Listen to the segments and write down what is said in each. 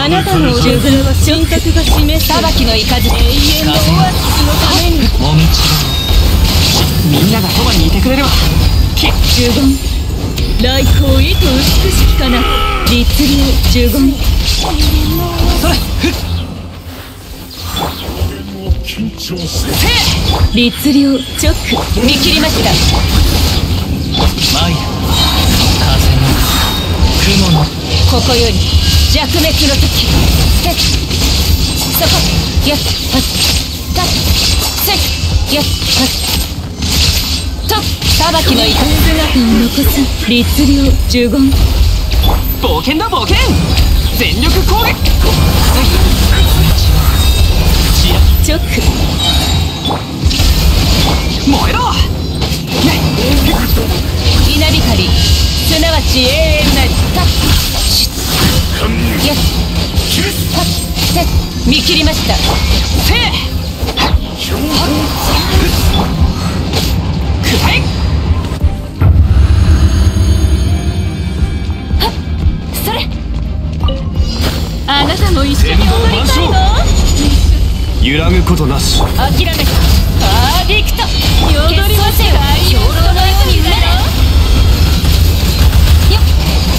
あなたの十分。は神格が示す裁きの雷永遠のオアシスのためにもみちみんながそばにいてくれるわ呪言来光意図美しきかな律流呪言それふっ律流チョック見切りましたマイル風の雲のここより弱滅の時せっそこやっはったせっやっはっと裁きの痛姿を残す律令呪言冒険だ冒険全力攻撃揺らぐことなし。諦めた。アーディクト。踊りませよ兵糧のようにうめろ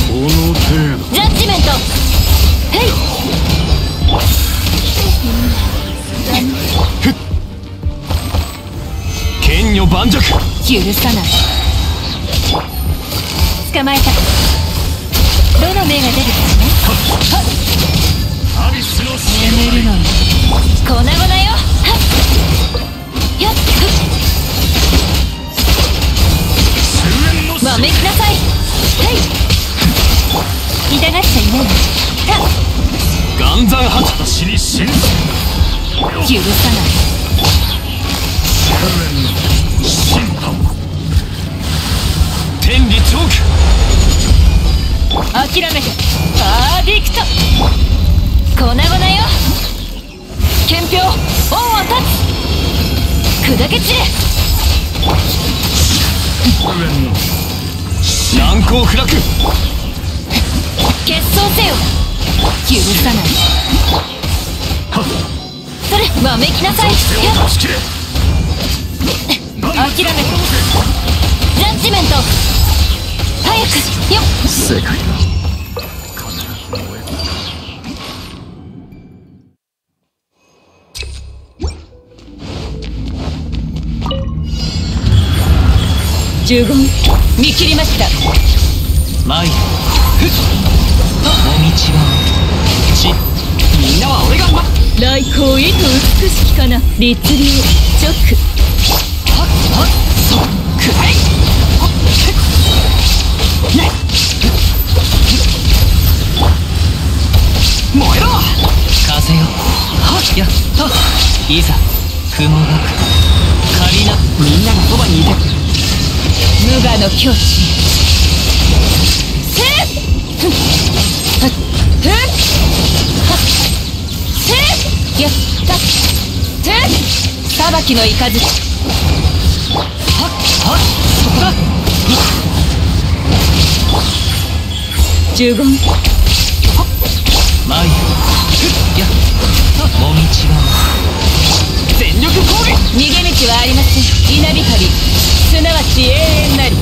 この程度ジャッジメント。へい剣女盤石。許さない。捕まえた許さない。審判天理チョーク諦めてアーディクト。粉々よ。憲兵恩を断つ。砕け散れ。難攻不落。決闘せよ。許さないそれわめきなさい。諦めて。ジャッジメント。早くよ。っ世界は呪言見切りました。マイルふっ。もみちは来光意図美しきかな律流チョックはっはっそくらえはっね燃えろ風よ。はっやった。いざ雲が仮な。みんながそばにいて。無我の境地。せっやったせっ裁きの雷はっはっそこだ呪言マイルふっやったもみちは全力攻撃逃げ道はありません。稲光すなわち永遠なり。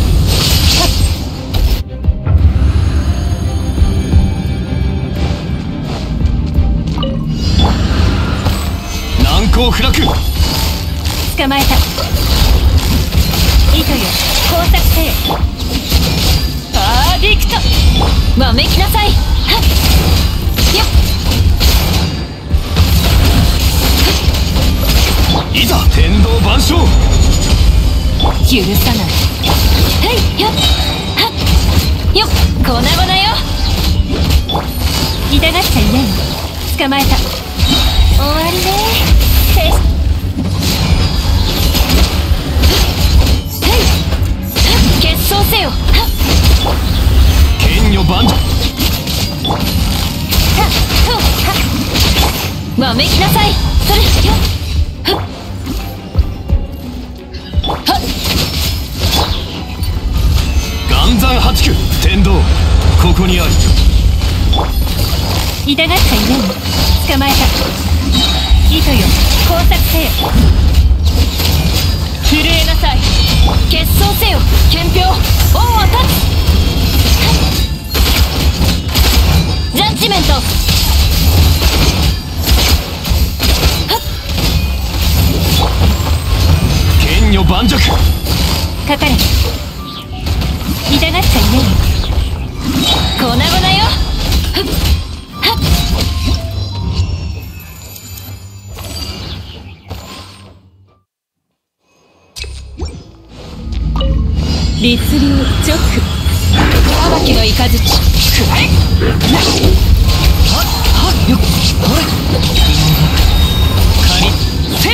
不落捕まえた。糸よ。工作せよ。アーディクトわめきなさい。はっ。いざ天道万象。許さない。はいよっ。はっ。よっ。粉々よ。痛がっちゃいない。の捕まえた。終わりねいそれよ。っはっ。はっ。岩山八九。天道。ここにあり痛がっちゃいない。捕まえた糸よ工作せよ震えなさい決闘せよ憲兵恩を断つジャッジメント剣女盤石。かかれ律流直。裁きの雷。くらえはっ。よっ。ほれ仮せ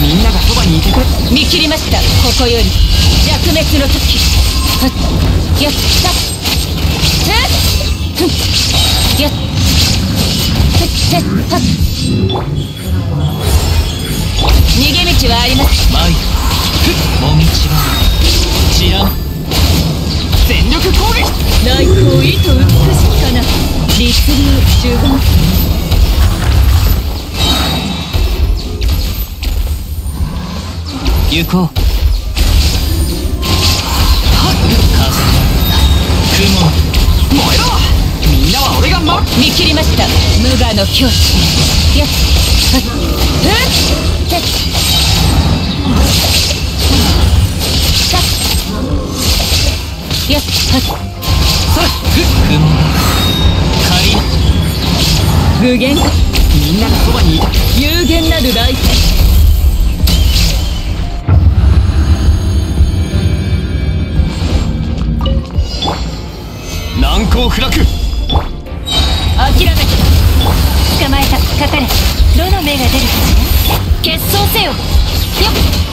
みんながそばにいてくれ見切りましたここより弱滅の時はっ。やっ。たはっ。ふんやっ。ふっ。へっ。はっ。逃げ道はあります前ふっもみちは知らん全力攻撃内向意図美しきかな律流呪言行こう。はっ風雲燃えろみんなは俺が守る見切りました無我の境地やっはっ無限？かみんながそばに有限なる来難攻不落諦めて。捕まえた。かかれ。どの目が出るかしら決闘せよ。よっ